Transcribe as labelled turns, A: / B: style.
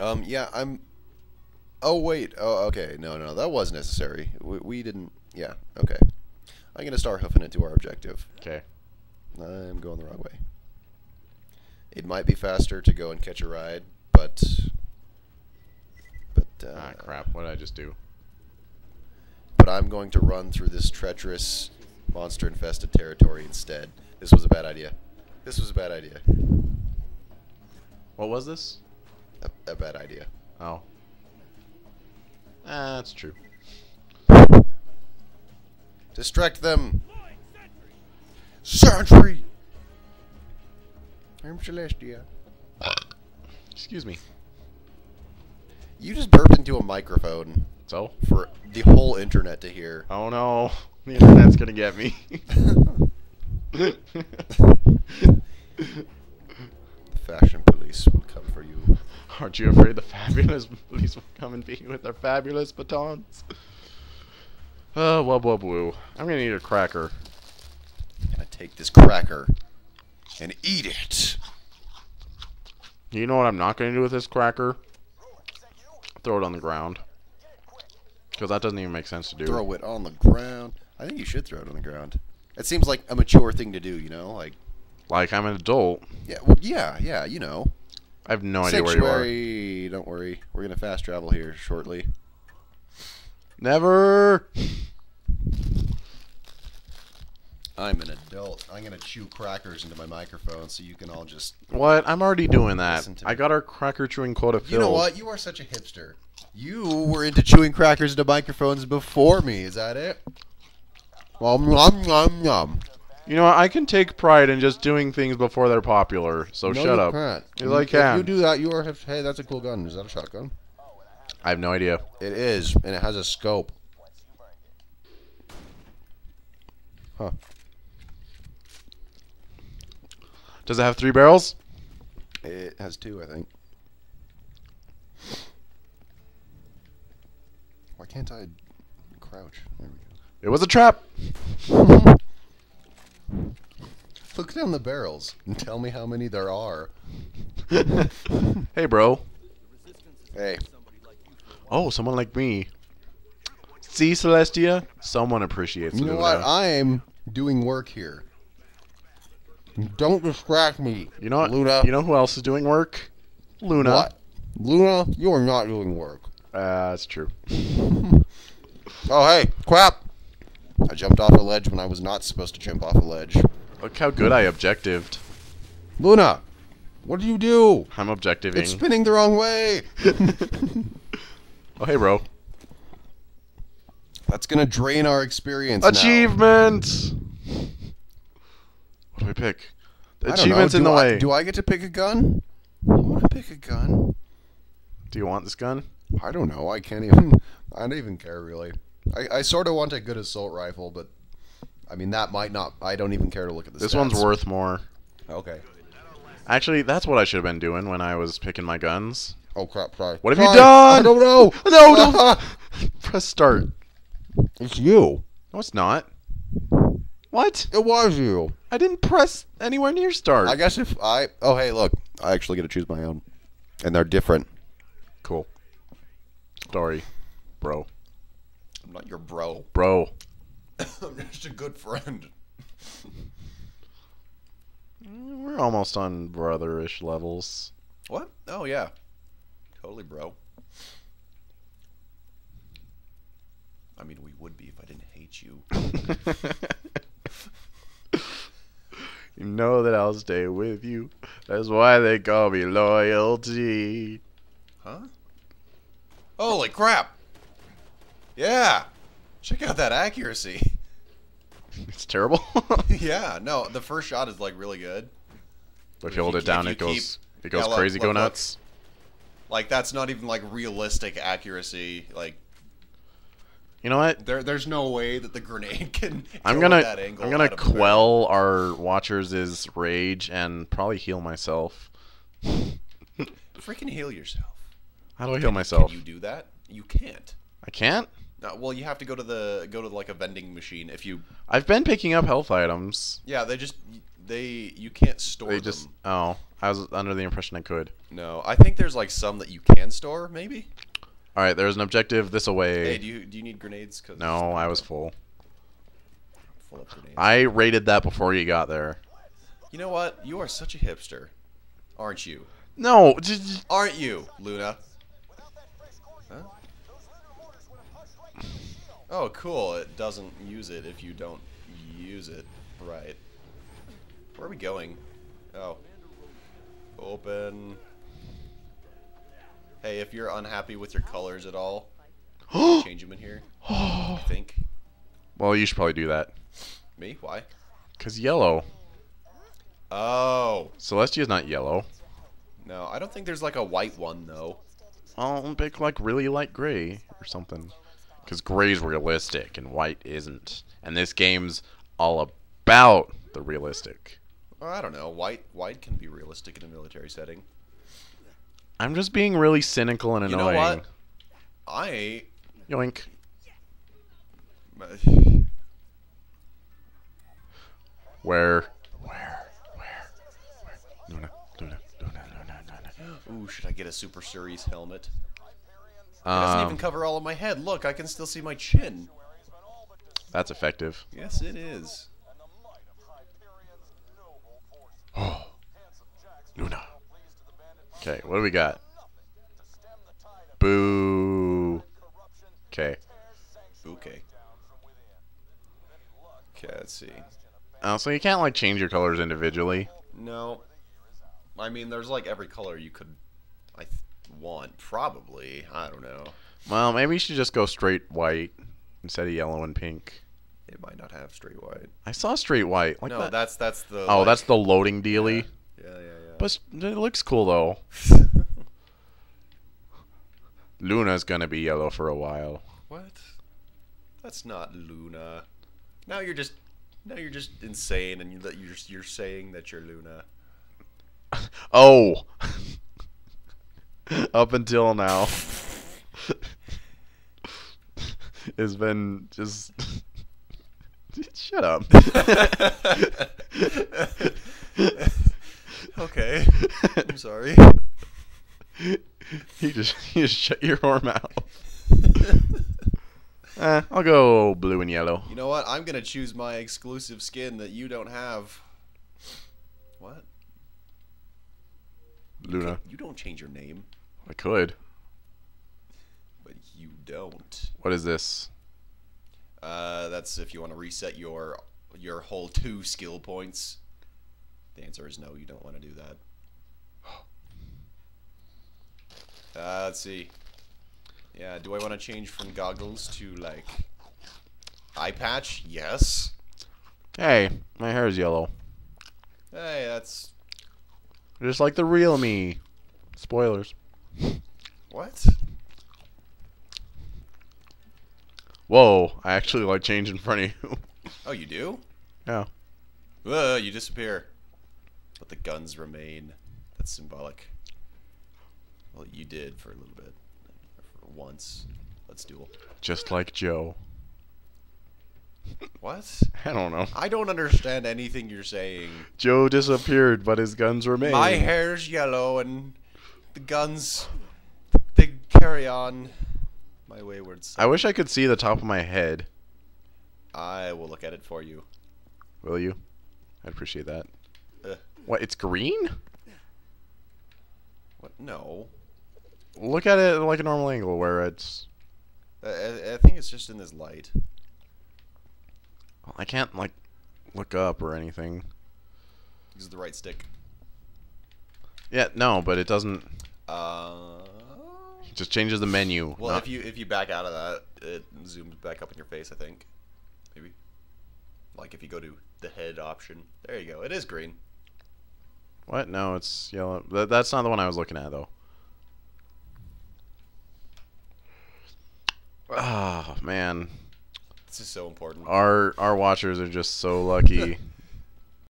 A: Um, yeah, I'm. Oh wait. Oh, okay. No, no, that was necessary. We, we didn't. Yeah. Okay. I'm gonna start hoofing it to our objective.
B: Okay.
A: I'm going the wrong way. It might be faster to go and catch a ride, but. But. Uh,
B: Ah, crap. What did I just do?
A: But I'm going to run through this treacherous, monster-infested territory instead. This was a bad idea. This was a bad idea.
B: What was this?
A: A, a bad idea.
B: Oh. Ah, that's true.
A: Distract them. Sentry. I'm Celestia.
B: Excuse me.
A: You just burped into a microphone
B: So?
A: for the whole internet to hear.
B: Oh no. The internet's gonna get me.
A: The fashion police will come for you.
B: Aren't you afraid the fabulous police will come and beat you with their fabulous batons? Oh, wub wub woo. I'm gonna need a cracker.
A: I'm gonna take this cracker and eat it.
B: You know what I'm not gonna do with this cracker? Throw it on the ground. Because that doesn't even make sense to do.
A: Throw it on the ground. I think you should throw it on the ground. It seems like a mature thing to do, you know? Like,
B: Like, I'm an adult.
A: yeah, well, yeah, yeah, you know.
B: I have no idea where you are.
A: Sanctuary, don't worry. We're gonna fast travel here shortly.
B: Never!
A: I'm an adult. I'm gonna chew crackers into my microphone so you can all just.
B: What? I'm already doing that.
A: Listen to me.
B: I got our cracker chewing quota filled.
A: You know what? You are such a hipster. You were into chewing crackers into microphones before me. Is that it? Nom nom nom nom.
B: You know? I can take pride in just doing things before they're popular. So
A: No,
B: shut
A: you
B: up.
A: Can't.
B: Yes, I
A: If you do that, you are. Hey, that's a cool gun. Is that a shotgun?
B: I have no idea.
A: It is, and it has a scope. Huh.
B: Does it have three barrels?
A: It has two, I think. Why can't I crouch? There we go.
B: It was a trap.
A: Down the barrels and tell me how many there are.
B: hey, bro.
A: Hey,
B: Oh, someone like me. See, Celestia? Someone appreciates
A: you know what? I'm doing work here. Don't distract me.
B: You know what?
A: Luna?
B: You know who else is doing work? Luna.
A: What? Luna, you are not doing work.
B: Uh, that's true.
A: Oh, hey, crap! I jumped off a ledge when I was not supposed to jump off a ledge.
B: Look how good I objectived.
A: Luna, what do you do?
B: I'm objectiving.
A: It's spinning the wrong way.
B: oh, hey, bro.
A: That's gonna drain our experience. now.
B: What do I pick? The
A: I don't
B: achievement's in the
A: I-
B: way.
A: Do I get to pick a gun? I want to pick a gun.
B: Do you want this gun?
A: I don't know. I can't even. I don't even care really. I, I sort of want a good assault rifle, but I mean that might not. I don't even care to look at the
B: This
A: stats.
B: one's worth more.
A: Okay.
B: Actually, that's what I should have been doing when I was picking my guns.
A: Oh crap! Sorry.
B: What have you done?
A: I don't know.
B: No, don't press start.
A: It's you.
B: No, it's not. What?
A: It was you.
B: I didn't press anywhere near start.
A: I guess if I. Oh hey, look. I actually get to choose my own, and they're different.
B: Cool. Sorry, bro.
A: I'm not your bro.
B: Bro.
A: I'm just a good friend.
B: We're almost on brotherish levels.
A: What? Oh yeah. Totally, bro. I mean, we would be if I didn't hate you.
B: you know that I'll stay with you. That's why they call me loyalty.
A: Huh? Holy crap! Yeah! Check out that accuracy.
B: It's terrible.
A: yeah, no, the first shot is like really good.
B: But if you hold it down, it goes
A: keep-
B: it goes
A: Yeah, look,
B: crazy, go
A: look,
B: nuts.
A: Like that's not even like realistic accuracy. Like
B: You know what?
A: there, there's no way that the grenade can.
B: I'm
A: go
B: gonna
A: at that angle
B: I'm gonna
A: out of the barrel.
B: quell our watchers' rage and probably heal myself.
A: Freaking heal yourself.
B: How do I heal myself?
A: Can you do that? You can't.
B: I can't.
A: No, well, you have to go to the go to like a vending machine. If you,
B: I've been picking up health items.
A: yeah, they just they you can't store
B: They
A: them.
B: just oh, I was under the impression I could.
A: No, I think there's like some that you can store, maybe.
B: All right, there's an objective this away.
A: Hey, do you do you need grenades? Cause
B: no, I was full.
A: full of grenades.
B: I rated that before you got there.
A: You know what? You are such a hipster, aren't you?
B: No,
A: Aren't you, Luna? Huh? Oh, cool. It doesn't use it if you don't use it. Right. Where are we going? Oh. Open. Hey, if you're unhappy with your colors at all, change them in here. I think.
B: well, you should probably do that.
A: Me? Why?
B: Cause yellow.
A: Oh.
B: Celestia's not yellow.
A: No, I don't think there's like a white one, though.
B: I'll pick like really light gray or something. Cause gray's realistic and white isn't. And this game's all about the realistic.
A: Oh, I don't know. White white can be realistic in a military setting.
B: I'm just being really cynical and annoying.
A: You know what? I
B: Yoink. Where? Where? Where? Where? Luna, Luna, Luna, Luna.
A: Ooh, should I get a Super Series helmet? It doesn't even
B: Um,
A: cover all of my head. Look, I can still see my chin.
B: that's effective.
A: Yes, it is.
B: Oh, Luna. Okay, what do we got? Boo. Okay.
A: Okay. Okay, let's see.
B: Oh, so you can't like change your colors individually.
A: No. I mean, there's like every color you could, I want. Probably. I don't know.
B: Well, maybe you should just go straight white instead of yellow and pink.
A: It might not have straight white.
B: I saw straight white. Like
A: no,
B: that.
A: that's that's the.
B: oh,
A: like-
B: that's the loading dealy.
A: Yeah, yeah, yeah.
B: But it looks cool though. Luna's gonna be yellow for a while.
A: what? That's not Luna. Now you're just. Now you're just insane, and you, you're you're saying that you're Luna.
B: Oh. Up until now, it's been just. Shut up.
A: okay. I'm sorry.
B: you just you just shut your whore mouth. Eh, I'll go blue and yellow.
A: You know what? I'm gonna choose my exclusive skin that you don't have. What?
B: Luna.
A: You don't change your name,
B: I could.
A: but you don't.
B: What is this?
A: Uh, that's if you want to reset your your whole two skill points. The answer is no. You don't want to do that. Uh, let's see. Yeah, do I want to change from goggles to like eye patch? Yes.
B: Hey, my hair is yellow.
A: Hey, that's
B: Just like the real me. Spoilers.
A: What?
B: Whoa, I actually like change in front of you.
A: Oh, you do?
B: yeah.
A: Uh, you disappear. But the guns remain. That's symbolic. Well, you did for a little bit. For once. Let's duel.
B: Just like Joe.
A: What?
B: I don't know.
A: I don't understand anything you're saying.
B: Joe disappeared, but his guns remain.
A: My hair's yellow and the guns they carry on. My wayward son.
B: I wish I could see the top of my head.
A: I will look at it for you.
B: Will you? I'd appreciate that.
A: Uh.
B: What? It's green?
A: What? No.
B: Look at it like a normal angle where it's.
A: I, I, I think it's just in this light.
B: I can't like look up or anything.
A: Use the right stick.
B: Yeah, no, but it doesn't.
A: Uh.
B: It just changes the menu.
A: Well,
B: not-
A: if you if you back out of that, it zooms back up in your face. I think, maybe. Like if you go to the head option, there you go. It is green.
B: What? No, it's yellow. That, that's not the one I was looking at though. Ah, man.
A: This is so important.
B: Our our watchers are just so lucky.